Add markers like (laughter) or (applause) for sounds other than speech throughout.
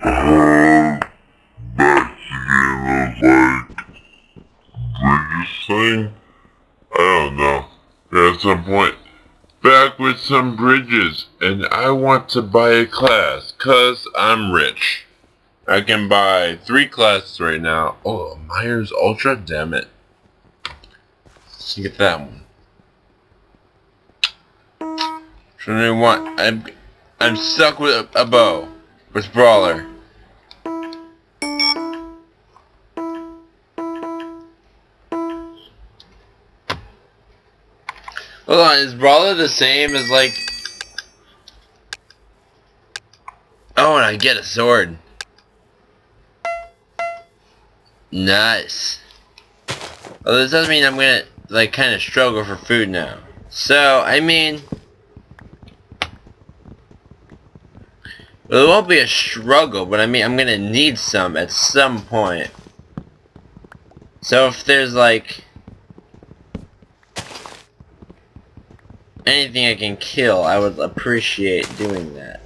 Um, back of like bridges thing. I don't know. At some point, back with some bridges, and I want to buy a class, cause I'm rich. I can buy three classes right now. Oh, Myers Ultra, damn it. Let's get that one. So I want, I'm, I'm stuck with a, a bow, with Brawler. Hold on, is Brawler the same as like... Oh, and I get a sword. Nice. Well, this doesn't mean I'm gonna, like, kind of struggle for food now. So, I mean... Well, it won't be a struggle, but I mean, I'm gonna need some at some point. So if there's, like... anything I can kill, I would appreciate doing that.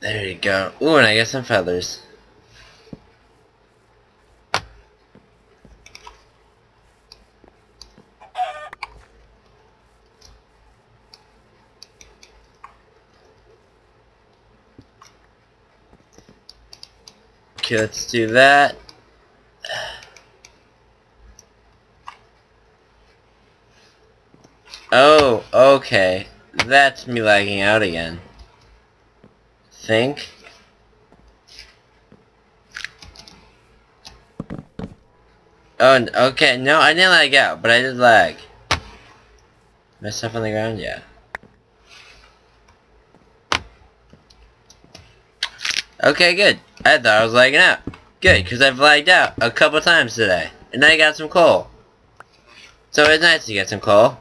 There you go. Ooh, and I get some feathers. Okay, let's do that. Oh, okay. That's me lagging out again. Think. Oh, okay. No, I didn't lag out, but I did lag. My stuff on the ground? Yeah. Okay, good. I thought I was lagging out. Good, because I've lagged out a couple times today. And I got some coal. So it's nice to get some coal.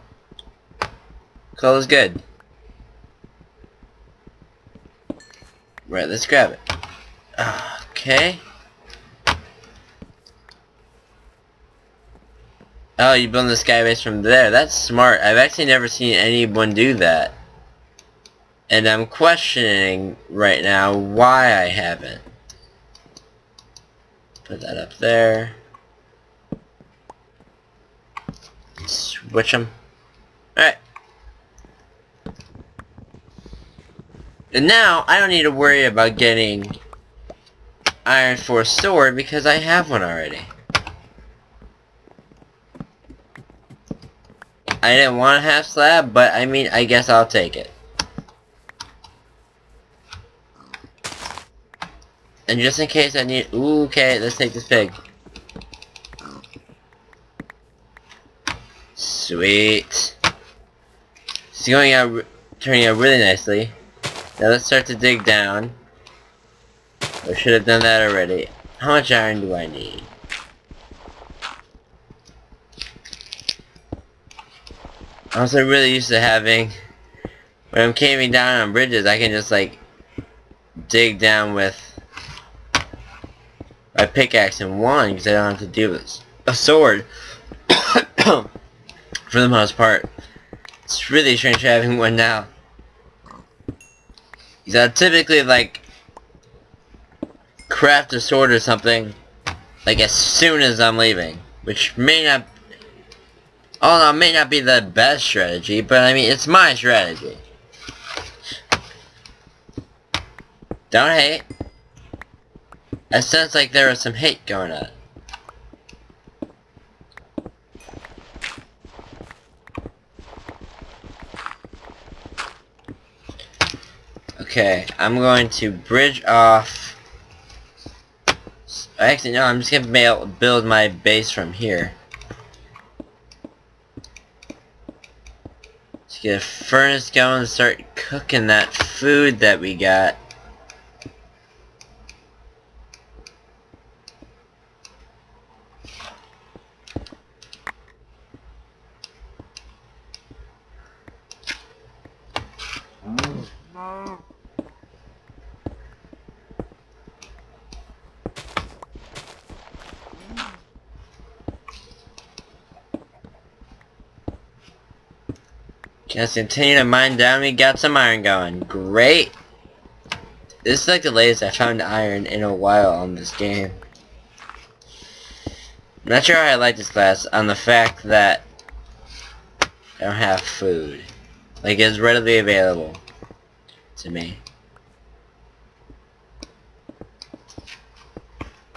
Coal is good. Right, let's grab it. Okay. Oh, you build the skybase from there. That's smart. I've actually never seen anyone do that. And I'm questioning right now why I haven't. Put that up there. Switch them. Alright. And now, I don't need to worry about getting Iron Force Sword because I have one already. I didn't want a half slab, but I mean, I guess I'll take it. And just in case I need... Ooh, okay, let's take this pig. Sweet. It's going out, turning out really nicely. Now let's start to dig down. I should have done that already. How much iron do I need? I'm also really used to having, when I'm caving down on bridges, I can just like, dig down with my pickaxe and one, because I don't have to deal with a sword. (coughs) For the most part. It's really strange having one now. So typically like craft a sword or something like as soon as I'm leaving. Which may not Oh no, may not be the best strategy, but I mean it's my strategy. Don't hate. It sounds like there was some hate going on. Okay, I'm going to bridge off... Actually, no, I'm just going to build my base from here. Let's get a furnace going and start cooking that food that we got. Let's continue to mine down. We got some iron going. Great. This is like the latest I found iron in a while on this game. I'm not sure how I like this class on the fact that I don't have food. Like it's readily available to me.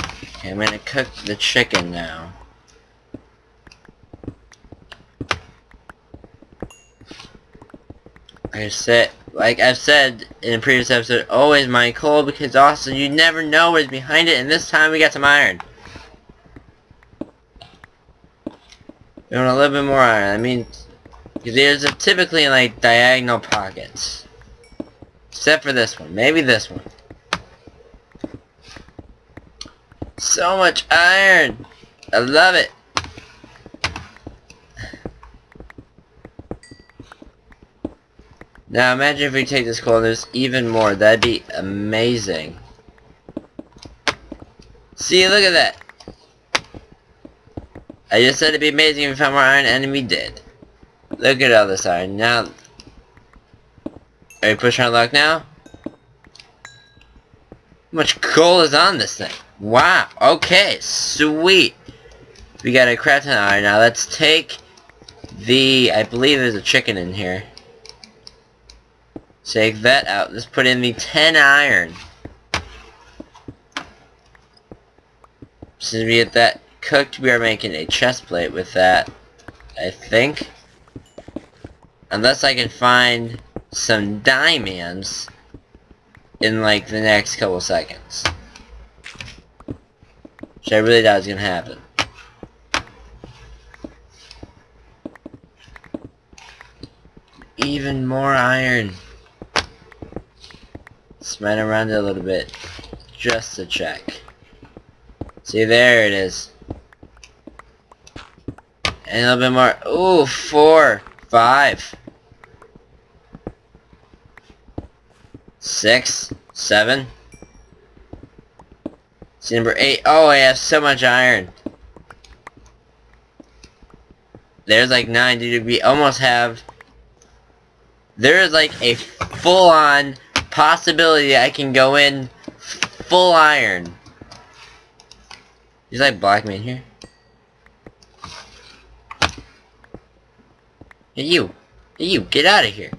Okay, I'm gonna cook the chicken now. I said, like I've said in a previous episode, always mine coal because also you never know what's behind it, and this time we got some iron. We want a little bit more iron. I mean, there's a, typically like diagonal pockets, except for this one. Maybe this one. So much iron. I love it. Now imagine if we take this coal and there's even more. That'd be amazing. See, look at that. I just said it'd be amazing if we found more iron and we did. Look at all this iron. Now, are we pushing our luck now? How much coal is on this thing? Wow, okay, sweet. We got a of iron. Now let's take the, I believe there's a chicken in here. Take that out. Let's put in the 10 iron. Since we get that cooked, we are making a chest plate with that, I think. Unless I can find some diamonds in like the next couple seconds. Which I really doubt is going to happen. Even more iron. Smite around it a little bit. Just to check. See, there it is. And a little bit more. Ooh, four. Five. Six. Seven. See number eight. Oh, I have so much iron. There's like nine, dude. We almost have... There is like a full-on possibility I can go in full iron. He's like black man here. Hey you. Hey you, get out of here.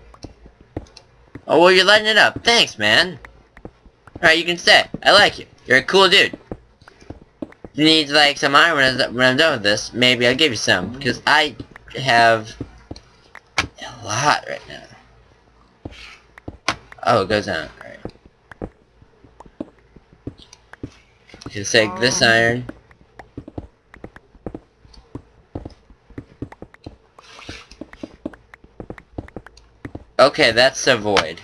Oh, well you're lighting it up. Thanks, man. Alright, you can stay. I like you. You're a cool dude. You need like some iron when I'm done with this. Maybe I'll give you some. Because I have a lot right now. Oh, it goes down. Alright. Just take this um, iron. Okay, that's a void.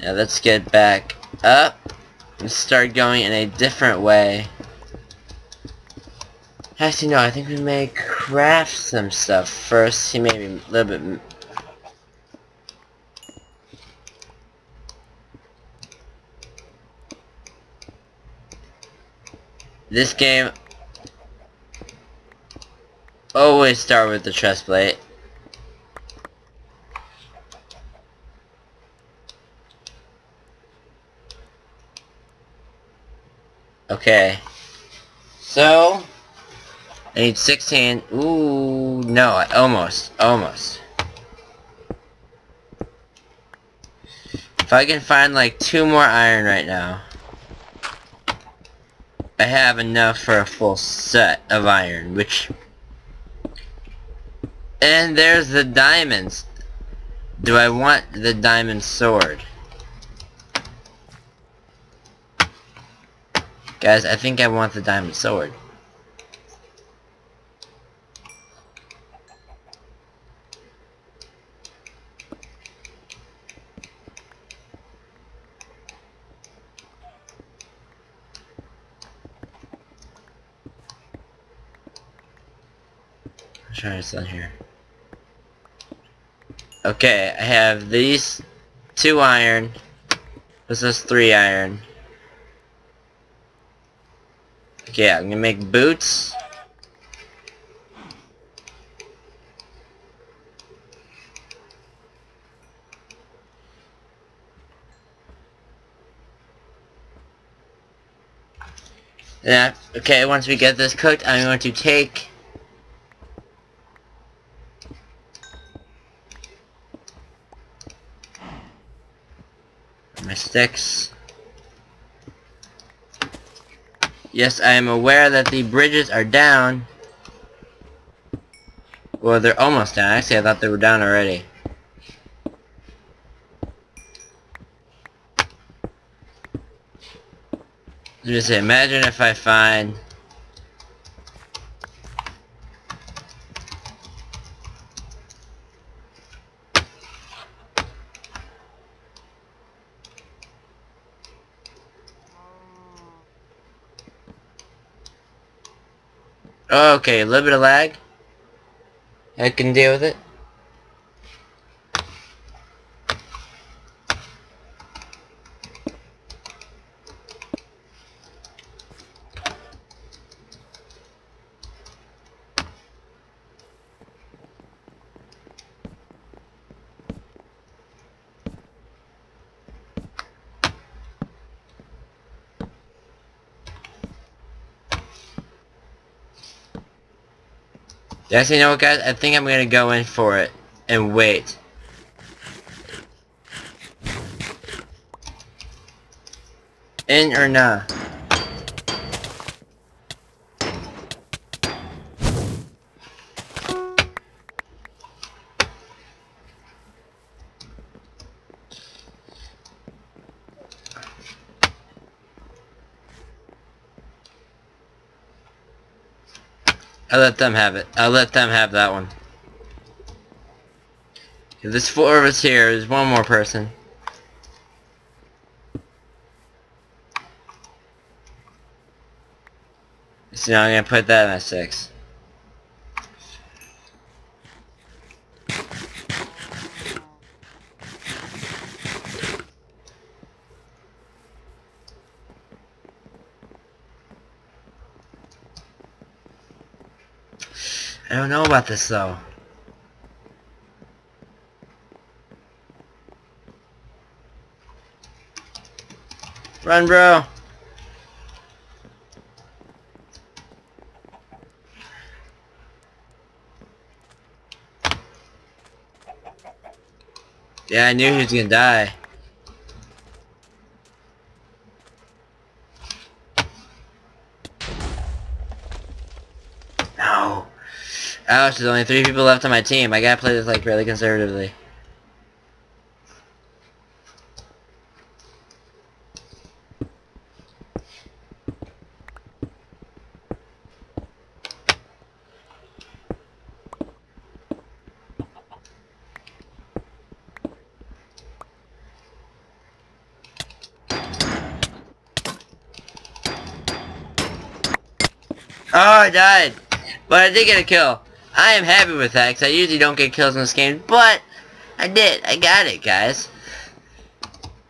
Now let's get back up and start going in a different way. Actually, no, I think we may craft some stuff first. See, maybe a little bit... This game... Always start with the chest plate. Okay. So... I need 16. Ooh, no, I almost, almost. If I can find like two more iron right now, I have enough for a full set of iron, which... And there's the diamonds. Do I want the diamond sword? Guys, I think I want the diamond sword. Try this on here. Okay, I have these two iron. This is three iron. Okay, I'm gonna make boots. Yeah, okay, once we get this cooked, I'm going to take sticks. Yes, I am aware that the bridges are down. Well, they're almost down. Actually, I thought they were down already. Just say imagine if I find... Oh, okay, a little bit of lag. I can deal with it. Yes, you know what guys, I think I'm gonna go in for it and wait. In or not? I'll let them have it. I'll let them have that one. If there's four of us here, there's one more person. So now I'm gonna put that in at six. Don't know about this though. Run, bro. Yeah, I knew he was gonna die. No. Ouch, there's only three people left on my team. I gotta play this like really conservatively. Oh, I died. But I did get a kill. I am happy with that, because I usually don't get kills in this game, but I did. I got it, guys.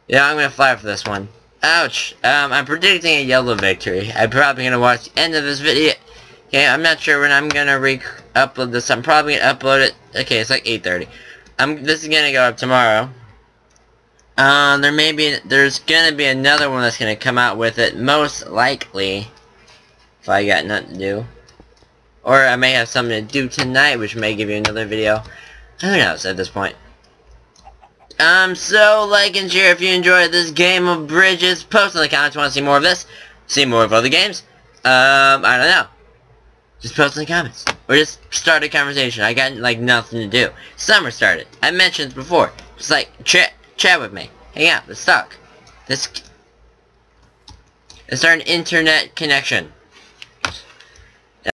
Yeah, I'm going to fly for this one. Ouch. Um, I'm predicting a yellow victory. I'm probably going to watch the end of this video. Okay, I'm not sure when I'm going to re-upload this. I'm probably going to upload it. Okay, it's like 8.30. I'm, this is going to go up tomorrow. Um, there may be, there's going to be another one that's going to come out with it, most likely. If I got nothing to do. Or I may have something to do tonight, which may give you another video. Who knows at this point. Um, so like and share if you enjoyed this game of Bridges. Post in the comments want to see more of this. See more of other games. Um, I don't know. Just post in the comments. Or just start a conversation. I got, like, nothing to do. Summer started. I mentioned before. Just, like, chat, chat with me. Hang out. Let's talk. Let's, let's start an internet connection.